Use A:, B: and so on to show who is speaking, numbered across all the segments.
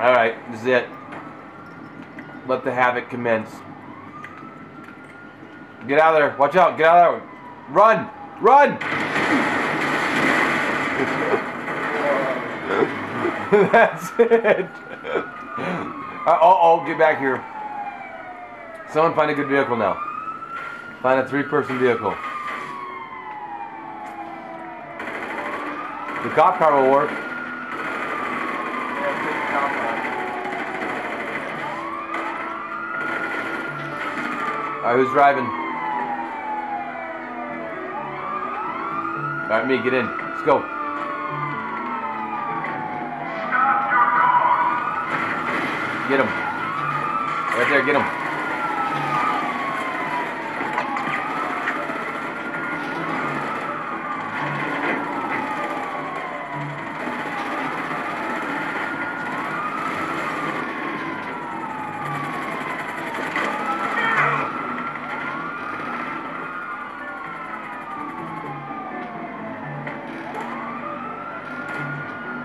A: Alright, this is it. Let the havoc commence. Get out of there. Watch out. Get out of there. Run. Run. That's it. Uh, oh, get back here. Someone find a good vehicle now. Find a three-person vehicle. The cop car will work. Alright, who's driving? Alright, me, get in. Let's go. Get him. Right there, get him.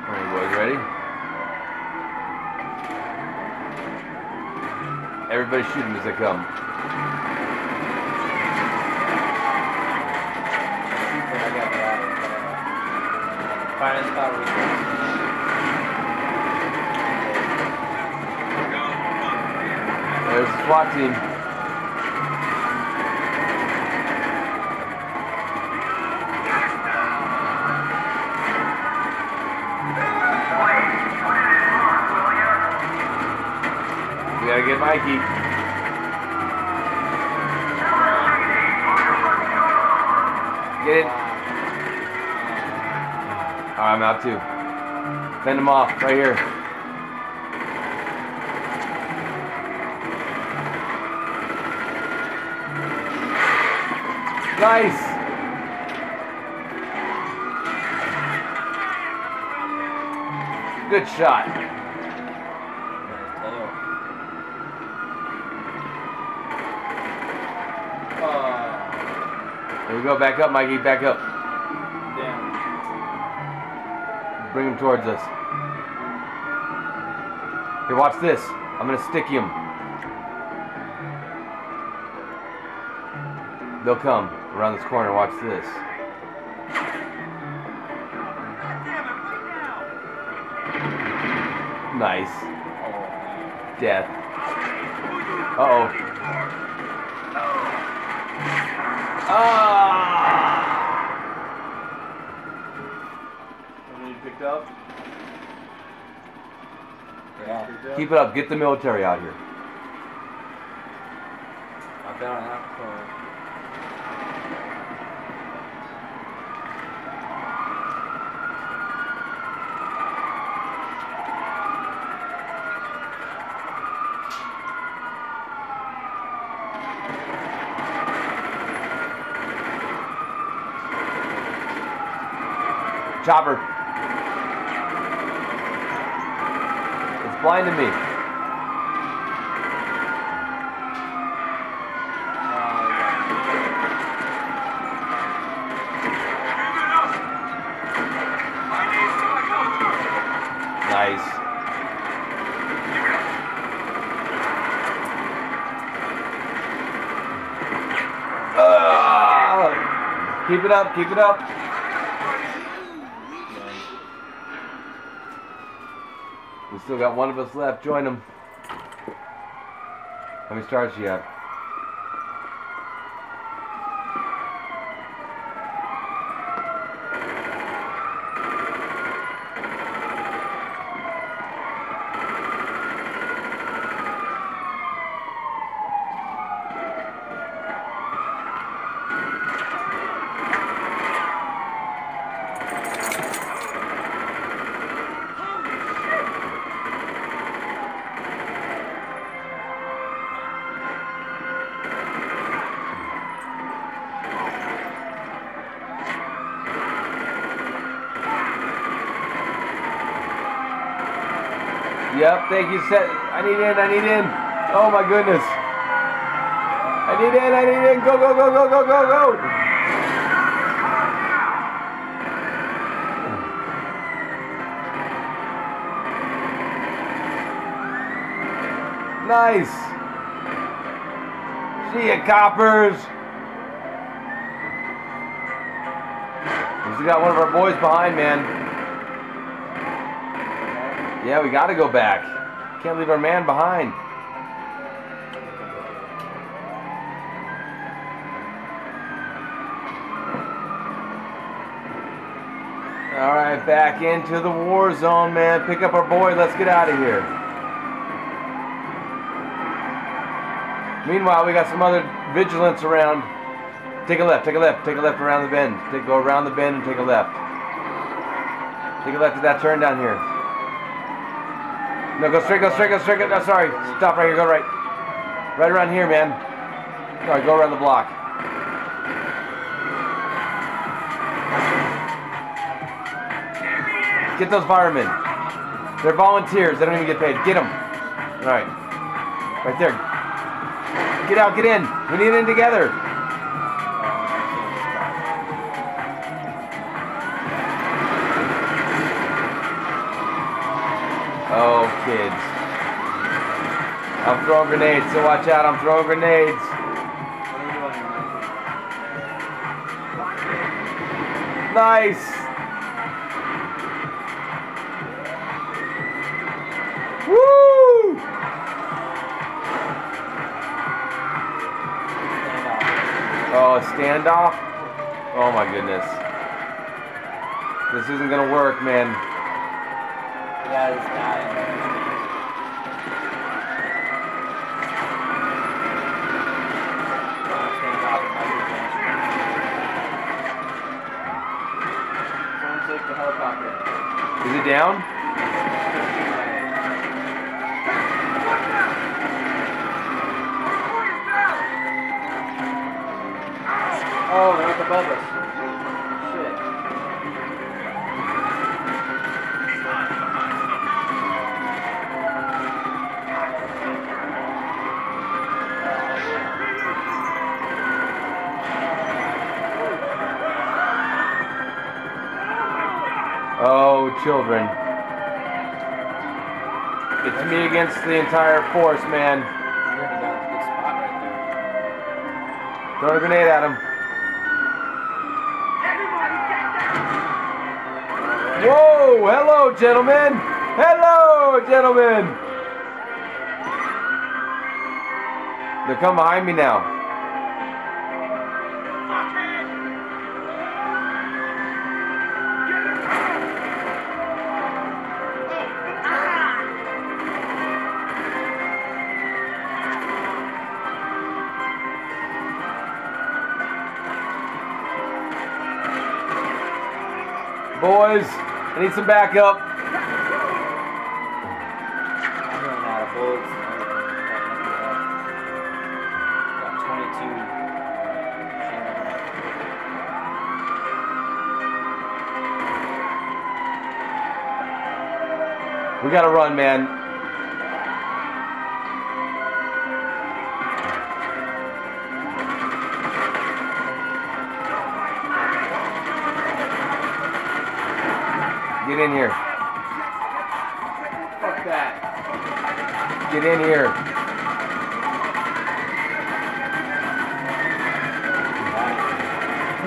A: Alright, boys, ready? Everybody shoot them as they come.
B: Power.
A: There's the SWAT team. Gotta get Mikey. Get it. Alright, I'm out too. Fend him off, right here. Nice. Good shot. We go. Back up, Mikey. Back up.
B: damn.
A: Bring him towards us. Here, watch this. I'm gonna stick him. They'll come around this corner. Watch this. Nice.
B: Oh,
A: Death. Uh
C: Yeah.
A: Keep it up. Get the military out here.
B: I half a.
A: Chopper. Blinding me. Nice. Ah! keep it up, keep it up. We still got one of us left. Join them. How many stars do you have? Yep, thank you, Seth. I need in, I need in. Oh my goodness. I need in, I need in. Go, go, go, go, go, go, go. Nice. See ya, coppers. We got one of our boys behind, man. Yeah, we got to go back. Can't leave our man behind. All right, back into the war zone, man. Pick up our boy. Let's get out of here. Meanwhile, we got some other vigilance around. Take a left, take a left, take a left around the bend. Take, go around the bend and take a left. Take a left at that turn down here. No, go straight, go straight, go straight. No, sorry. Stop right here, go right. Right around here, man. All right, go around the block. Get those firemen. They're volunteers. They don't even get paid. Get them. All right. Right there. Get out, get in. We need in together. Kids. I'm throwing grenades, so watch out. I'm throwing grenades. Nice. Woo! Oh, standoff? Oh my goodness. This isn't gonna work, man.
B: Yeah. Stand off. I do advance. Someone take the helicopter.
A: Is it down?
B: Oh, they're up above us.
A: Oh, children. It's me against the entire force, man. Throw a grenade at him. Whoa! Hello, gentlemen! Hello, gentlemen! They're coming behind me now. Boys, I need some backup.
B: I'm running out of bullets. Got nothing left. Got 22.
A: We gotta run, man. Get in here.
B: Fuck that.
A: Get in here.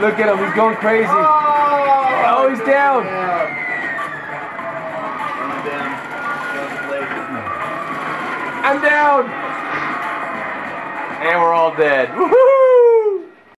A: Look at him. He's going crazy. Oh, oh he's down. I'm down. And we're all dead.